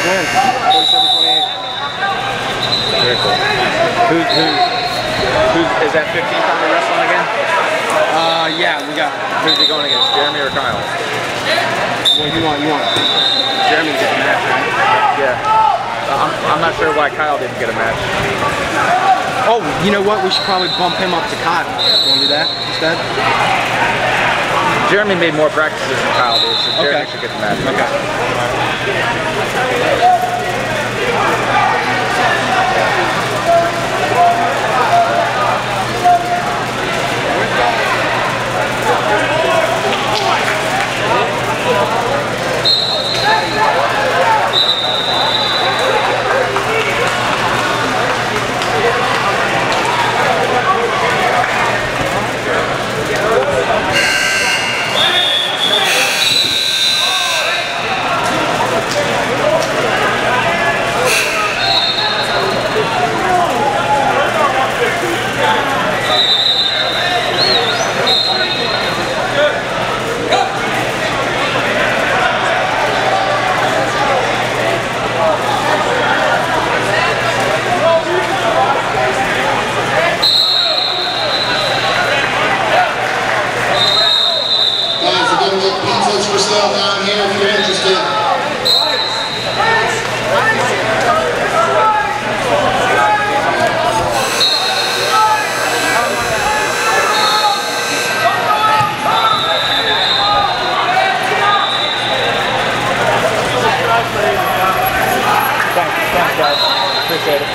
Big win, 47-28. Very cool. Who, who, who's, is that 15th time we're wrestling again? Uh, yeah, we got. Who's he going against, Jeremy or Kyle? What you want? You want? Jeremy to get the match, right? Yeah. Uh, I'm, I'm not sure why Kyle didn't get a match. Oh, you know what? We should probably bump him up to Kyle. Want to do that instead? Jeremy made more practices than Kyle did, so Jeremy Okay. should get the match. Okay.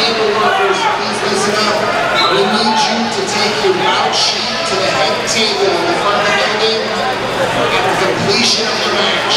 cable workers, please listen up. We need you to take your route sheet to the head table in the front of the building at the completion of the round.